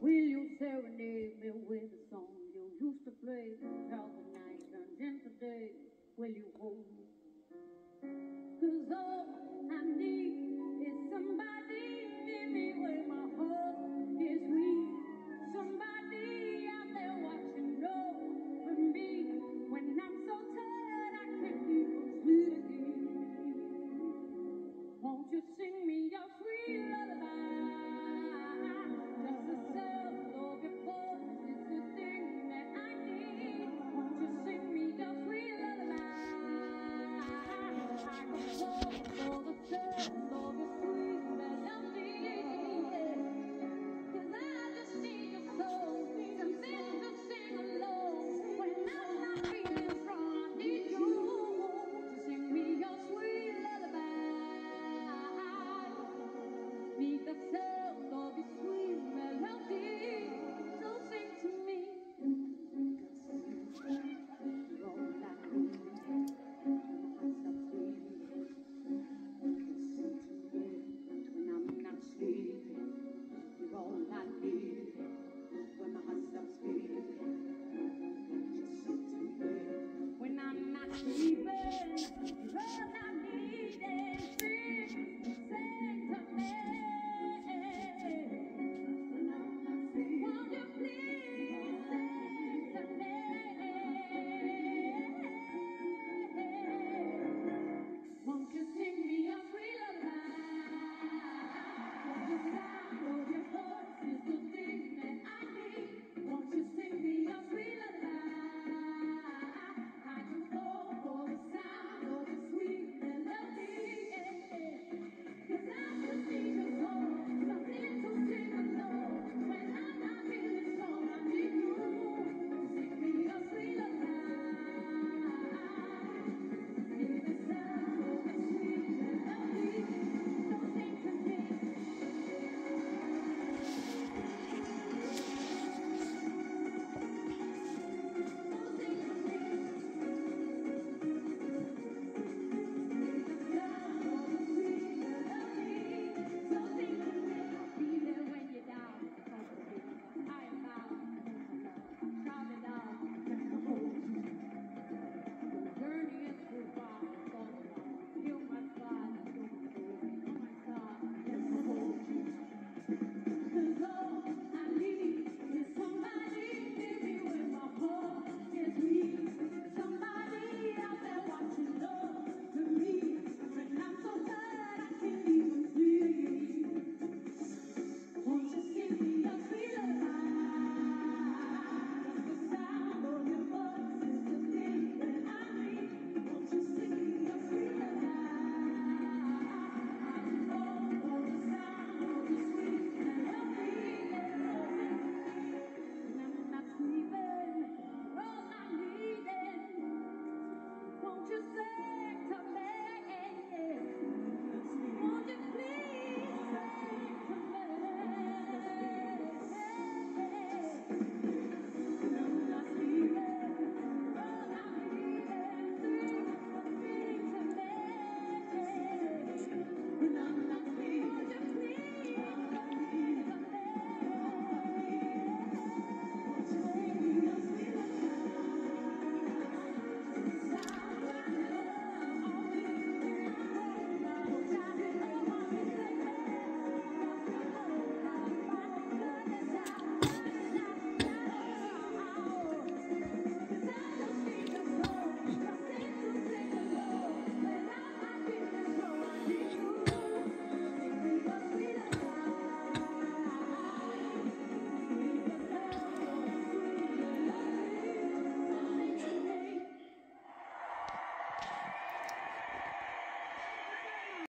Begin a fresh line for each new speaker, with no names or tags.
Will you serenade me with a song you used to play? Tell myself.